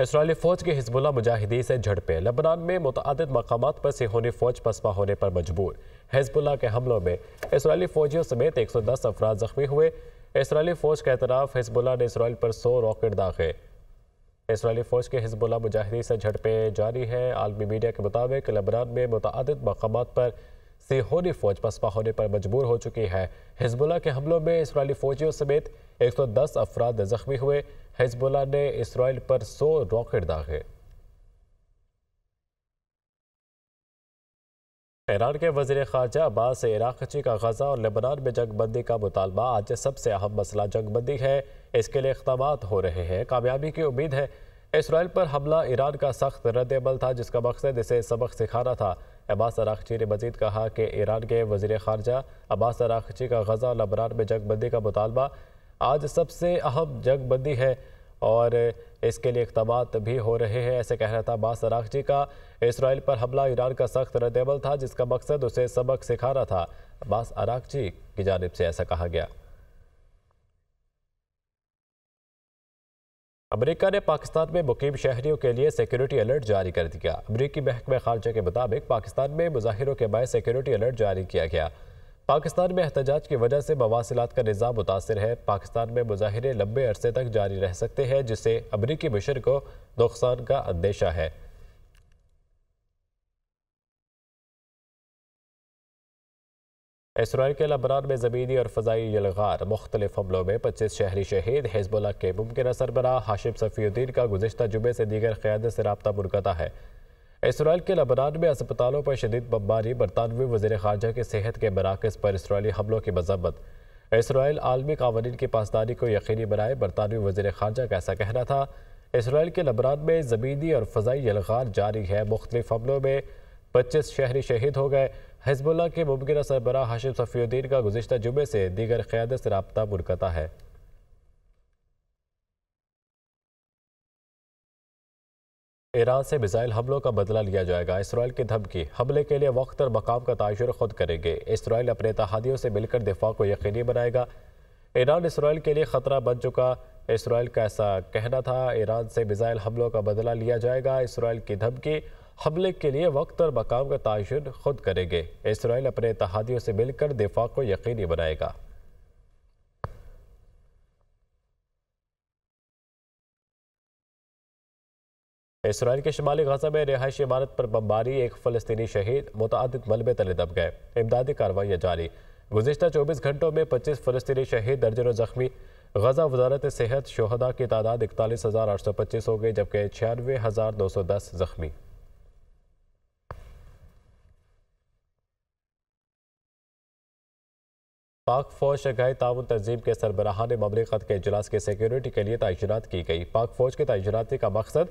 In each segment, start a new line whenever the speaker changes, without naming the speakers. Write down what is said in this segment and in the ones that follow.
Israeli फौज की Hezbollah Mujahidi से झड़पें। लबनान में मुतद मकाम पर सिहोनी फौज पसपा होने पर मजबूर। हिजबुल्ला के हमलों में इसराइली फौजियों समेत एक सौ दस अफराद जख्मी हुए। इसराइली फौज का एतराफ़ हिजबुल्ला ने इसराइल पर सौ रॉकेट दागे। इसराइली फौज के हिजबुल्ला मुजाहिदी से झड़पें जारी हैं। आलमी मीडिया के मुताबिक लबनान में मुतद मकाम पर सिहोनी फौज पसपा होने पर मजबूर हो चुकी है। हिजबुल्ला के हमलों में इसराइली फौजियों समेत 110 अफराद जख्मी हुए। हिजबुल्ला ने इसराइल पर 100 रॉकेट दागे। ईरान के वज़ीर खारजा अब्बास इराकची का गजा और लेबनान में जंगबंदी का मुतालबा आज सबसे अहम मसला जंगबंदी है। इसके लिए इकदाम हो रहे हैं। कामयाबी की उम्मीद है। इसराइल पर हमला ईरान का सख्त रद्दमल था, जिसका मकसद इसे सबक सिखाना था। अब्बास अराखची ने मजीद कहा कि ईरान के वज़ीर खारजा अब्बास अराखची का गजा लबनान में जंगबंदी का मुतालबा आज सबसे अहम जंगबंदी है और इसके लिए इकदाम भी हो रहे हैं। ऐसे कह रहा था अब्बास अराखची का। इसराइल पर हमला ईरान का सख्त रद्दमल था, जिसका मकसद उसे सबक सिखाना था। अब्बास अराखची की जानब से ऐसा कहा गया। अमेरिका ने पाकिस्तान में मुकीम शहरीों के लिए सिक्योरिटी अलर्ट जारी कर दिया। अमरीकी महकमे खारजा के मुताबिक पाकिस्तान में मुजाहरों के बाद सिक्योरिटी अलर्ट जारी किया गया। पाकिस्तान में एहतजाज की वजह से मवासिलत का निज़ाम मुतासर है। पाकिस्तान में मुजाहरे लंबे अरसे तक जारी रह सकते हैं, जिससे अमरीकी मिशन को नुकसान का अंदेशा है। इसराइल के लबनान में ज़मीनी और फ़जाई यलगार मुख्तलिफ़ हमलों में पच्चीस शहरी शहीद हिजबुल्ला के मुमकिन सरबरा हाशिम सफ़ीुद्दीन का गुजशत जुमे से दीगर क़्यादत से रबता मुनकता है। इसराइल के लबनान में अस्पतालों पर शदीद बमबारी, बरतानवी वजी खारजा के सेहत के मराकज़ पर इसराइली हमलों की मजम्मत। इसराइल आलमी कवानीन की पासदारी को यकीनी बनाए, बरतानवी वजी खारजा का ऐसा कहना था, इसराइल के लबनान में ज़मीनी और फ़जाई यलगार जारी है। मुख्तलिफ़ हमलों में पच्चीस शहरी शहीद हो गए। हिजबुल्ला के मुमकिन सरबरा हाशिम सफ़ीुद्दीन का गुजशत जुमे से दीगर क़्यादत से रबता मुनकता है। ईरान से मिसाइल हमलों का बदला लिया जाएगा। इसराइल की धमकी, हमले के लिए वक्त और मकाम का तयशर खुद करेंगे। इसराइल अपने तहादियों से मिलकर दिफा को यकीनी बनाएगा। ईरान इसराइल के लिए ख़तरा बन चुका। इसराइल का ऐसा कहना था, ईरान से मिसाइल हमलों का बदला लिया जाएगा। इसराइल की धमकी हमले के लिए वक्त और मकाम का तयन खुद करेंगे। इसराइल अपने इतिहादियों से मिलकर दिफा को यकीनी बनाएगा। इसराइल के शुमाली गजा में रिहायशी इमारत पर बमबारी, एक फलस्तनी शहीद मुतद मलबे तले दब गए। इमदादी कार्रवाई जारी। गुजशत चौबीस घंटों में पच्चीस फलस्तनी शहीद दर्जनों जख्मी। गजा वजारत सेहत शहदा की तादाद इकतालीस हज़ार आठ सौ पच्चीस हो गई, जबकि छियानवे हज़ार दो सौ दस जख्मी। पाक फौज शंघाई ताउन तंजीम के सरबराहान ममलिकत के अजलास के सिक्योरिटी के लिए तैनात की गई। पाक फौज के तैनाती का मकसद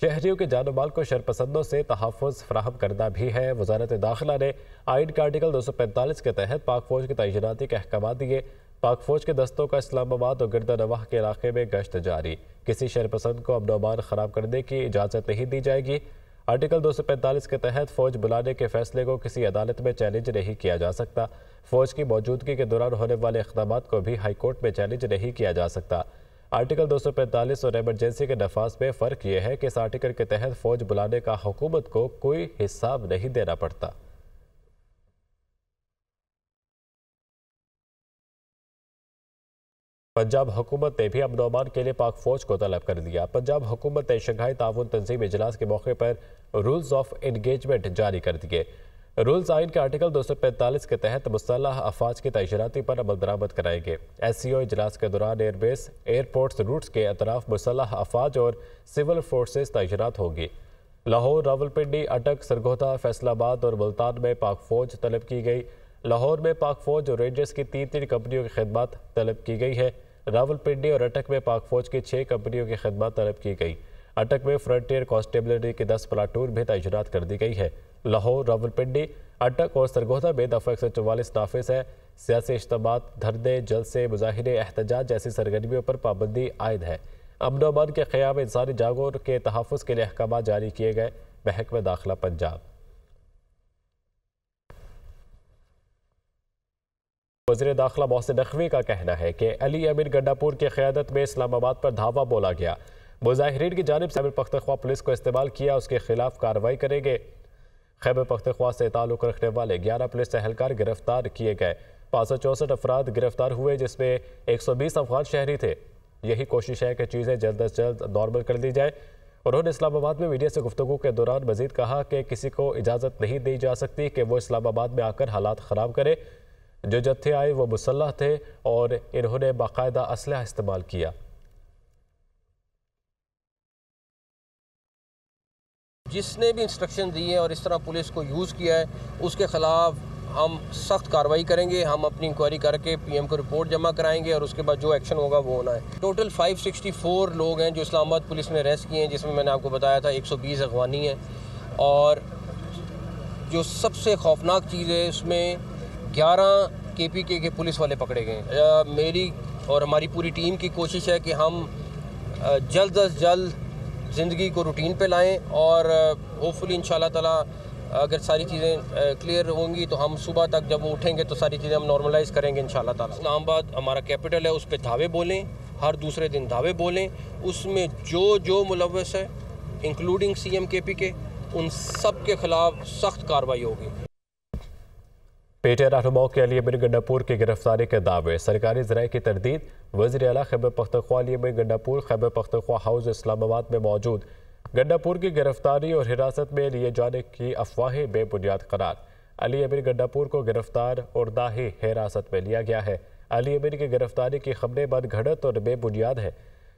शहरीों के जान माल को शरपसंदों से तहफ़ फ्राहम करना भी है। वजारत दाखिला ने आइन के आर्टिकल दो सौ पैंतालीस के तहत पाक फौज की तैनाती के अहकाम दिए। पाक फौज के दस्तों का इस्लामाबाद और गिरदा नवाह के इलाके में गश्त जारी। किसी शरपसंद को अमनोमान ख़राब करने की इजाज़त नहीं दी जाएगी। आर्टिकल 245 के तहत फौज बुलाने के फैसले को किसी अदालत में चैलेंज नहीं किया जा सकता। फौज की मौजूदगी के दौरान होने वाले इकदाम को भी हाईकोर्ट में चैलेंज नहीं किया जा सकता। आर्टिकल 245 और एमरजेंसी के नफाज में फ़र्क यह है कि इस आर्टिकल के तहत फौज बुलाने का हुकूमत को कोई हिसाब नहीं देना पड़ता। पंजाब हुकूमत ने भी अमन के लिए पाक फौज को तलब कर दिया। पंजाब हुकूमत ने शंघाई ताउन तंजीम इजलास के मौके पर रूल्स ऑफ़ इंगेजमेंट जारी कर दिए। रूल्स आइन के आर्टिकल दो सौ पैंतालीस के तहत मुसल्ह अफवाज की तैशराती पर अमल दरामद कराएँगे एस सी ओ इजलास के दौरान एयरबेस, एयरपोर्ट्स रूट्स के अतराफ मुसल्ह अफवाज और सिविल फोर्सेज तैशरात होगी। लाहौर, रावलपिंडी, अटक, सरगोधा, फैसलाबाद और मुल्तान में पाक फौज तलब की गई। लाहौर में पाक फौज और रेंजर्स की तीन तीन कंपनियों की खदमात तलब की गई है। रावलपिंडी और अटक में पाक फौज की छः कंपनियों की खदमात तलब की गई। अटक में फ्रंटियर कॉन्स्टेबलरी की दस प्लाटून भी तैनात कर दी गई है। लाहौर, रावलपिंडी, अटक और सरगोधा में दफ़ा एक सौ चौवालीस नाफिस है। सियासी इज्तम धरने, जलसे, मुजाहरे, एहतजाज जैसी सरगर्मियों पर पाबंदी आयद है। अमन अमान के क़्याम इंसानी जागोर के तहफ़ के लिए अहकाम जारी किए गए। महकमा दाखिला पंजाब। वजी दाखिला मोहसिन नकवी का कहना है कि अली अमीन गंडापुर की क्यादत में इस्लामाबाद पर धावा बोला गया। मुजाहरीन की जानब से पख्तवा पुलिस को इस्तेमाल किया, उसके खिलाफ कार्रवाई करेंगे। खैबर पख्तवा से ताल्लुक़ रखने वाले ग्यारह पुलिस एहलकार गिरफ़्तार किए गए। पाँच सौ चौंसठ अफराद गिरफ़्तार हुए, जिसमें एक सौ बीस अफगान शहरी थे। यही कोशिश है कि चीज़ें जल्द अज जल्द नॉर्मल कर दी जाए। उन्होंने इस्लामाबाद में मीडिया से गुफ्तु के दौरान मजीद कहा कि किसी को इजाज़त नहीं दी जा सकती कि वो इस्लामाबाद में आकर हालात ख़राब करे। जो जत्थे आए वो मुसल्ह थे और इन्होंने बाकायदा असलह इस्तेमाल किया।
जिसने भी इंस्ट्रक्शन दी है और इस तरह पुलिस को यूज़ किया है, उसके ख़िलाफ़ हम सख्त कार्रवाई करेंगे, हम अपनी इंक्वायरी करके पीएम को रिपोर्ट जमा कराएँगे और उसके बाद जो एक्शन होगा वो होना है। टोटल 564 लोग हैं जो इस्लामाबाद पुलिस ने अरेस्ट किए हैं, जिसमें मैंने आपको बताया था 120 अफगानी हैं। और जो सबसे खौफनाक चीज़ है, उसमें 11 के पी के, के पुलिस वाले पकड़े गए मेरी और हमारी पूरी टीम की कोशिश है कि हम जल्द अज जल्द ज़िंदगी को रूटीन पे लाएँ और होपफुली इन ताला अगर सारी चीज़ें क्लियर होंगी तो हम सुबह तक जब वो उठेंगे तो सारी चीज़ें हम नॉर्मलाइज करेंगे इन ताला। इस्लामाबाद हमारा कैपिटल है उस पर धावे बोलें हर दूसरे दिन दावे बोलें उसमें जो जो मुलवस है including C M K P के उन सब के ख़िलाफ़ सख्त कार्रवाई होगी।
पेटे रहनुमाओं के अली अमीर गंडापुर की गिरफ्तारी के दावे। सरकारी जराए की तरदीद वजी अला खैबर पख्तवा अली अमीर गंडापुर खैबर पख्तवा हाउस इस्लामाबाद में मौजूद। गंडापुर की गिरफ्तारी और हिरासत में लिए जाने की अफवाहें बेबुनियाद करार। अली अमीर गंडापुर को गिरफ़्तार और दाही हिरासत में लिया गया है। अली अमीर की गिरफ्तारी की खबरें बद घड़त और बेबुनियाद है।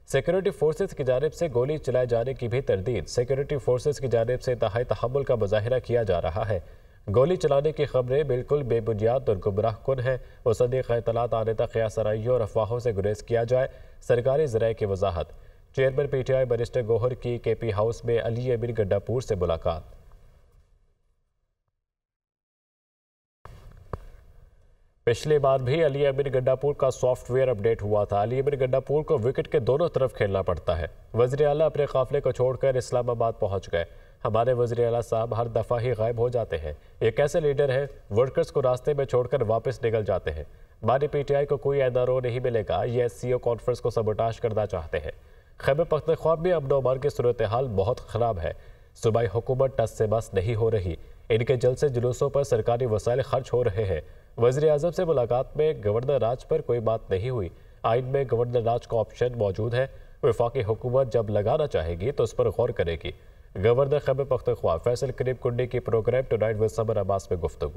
सिक्योरिटी फोर्सेज की जानब से गोली चलाए जाने की भी तरदीद। सिक्योरिटी फोर्सेज की जानब से इंतहाई तहमुल का मुजाहरा किया जा रहा है। गोली चलाने की खबरें बिल्कुल बेबुनियाद और गुमराह कन है। मुसदिक इतलात आने तक क़यासराइयों और अफवाहों से गुरेज किया जाए, सरकारी जराए की वजाहत। Chairman P T I barrister Gohar की के पी हाउस में अली अमीर गड्डापुर से मुलाकात। पिछली बार भी अली अमीर गड्डापुर का सॉफ्टवेयर अपडेट हुआ था। अली अमीर गड्डापुर को विकेट के दोनों तरफ़ खेलना पड़ता है। वजर अला अपने काफिले को छोड़कर इस्लामाबाद पहुँच गए। हमारे वजी अला साहब हर दफ़ा ही गायब हो जाते हैं। ये कैसे लीडर है, वर्कर्स को रास्ते में छोड़कर वापस निकल जाते हैं। हमारी पीटीआई को कोई एदारो नहीं मिलेगा, ये एस सी ओ कॉन्फ्रेंस को सबोटाश करना चाहते हैं। खैबर पख्तख्वा में अब नोमार की सूरत हाल बहुत ख़राब है। सूबाई हुकूमत टस से बस नहीं हो रही। इनके जल से जुलूसों पर सरकारी वसाइल खर्च हो रहे हैं। वजी अजम से मुलाकात में गवर्नर राज पर कोई बात नहीं हुई। आइन में गवर्नर राज का ऑप्शन मौजूद है। विफाकी हुकूमत जब लगाना चाहेगी तो उस पर गौर करेगी। गवर्नर खबर पख्तवा फैसल करीब कुंडी की program tonight with Samar Abbas में गुफ्तु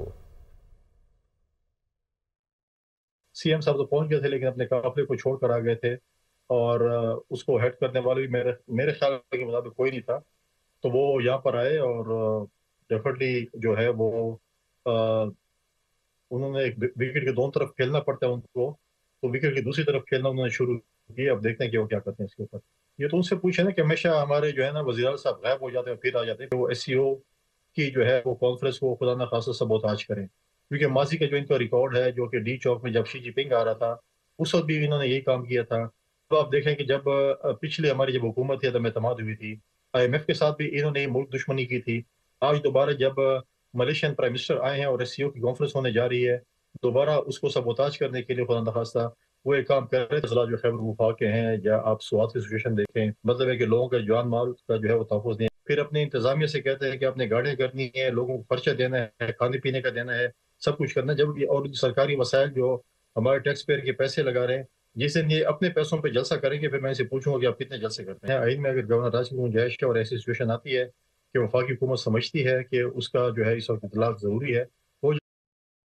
सीएम साहब तो पहुँच गए थे लेकिन अपने काफिले को छोड़ कर आ गए थे और उसको हेड करने वाले भी मेरे मेरे ख्याल के मुताबिक कोई नहीं था। तो वो यहाँ पर आए और डेफिनेटली जो है वो आ, उन्होंने एक विकेट के दोनों तरफ़ खेलना पड़ता है उनको तो विकेट की दूसरी तरफ़ खेलना उन्होंने शुरू किया। अब देखते हैं कि वो क्या करते हैं इसके ऊपर। ये तो उनसे पूछे ना कि हमेशा हमारे जो है ना वज़ीर साहब गायब हो जाते हैं, फिर आ जाते हैं। वो एस की जो है वो कॉन्फ्रेंस को खुदा न खासा सबोताज करें। क्योंकि माजी का जो इनका रिकॉर्ड है, जो कि डी चौक में जब शी जिपिंग आ रहा था, उस वक्त भी इन्होंने यही काम किया था। तो आप देखें कि जब पिछले हमारी जब हुकूमत थी तब एतमाद हुई थी आई एम एफ़ के साथ भी इन्होंने मुल्क दुश्मनी की थी। आज दोबारा जब मलेशियन प्राइम मिनिस्टर आए हैं और एस की कॉन्फ्रेंस होने जा रही है, दोबारा उसको सबोताज करने के लिए खुदा खास्ता वो एक काम कर रहे थे जो खैबर वफा के हैं या आप स्वाद की सिचुएशन देखें। मतलब है कि लोगों का जान माल का जो है वो तहफ़ नहीं फिर अपने इंतजामिया से कहते हैं कि आपने गाड़ियाँ करनी है, लोगों को खर्चा देना है, खाने पीने का देना है, सब कुछ करना है। जब और सरकारी वसायल जो हमारे टैक्स पेयर के पैसे लगा रहे हैं जिस ये अपने पैसों पर जलसा करेंगे, फिर मैं इसे पूछूँगा कि आप कितने जलसे करते हैं। आइन में अगर गवर्नर राज की है और ऐसी सिचुएशन आती है कि वफाकी हुकूमत समझती है कि उसका जो है इस वक्त इतलाक ज़रूरी है।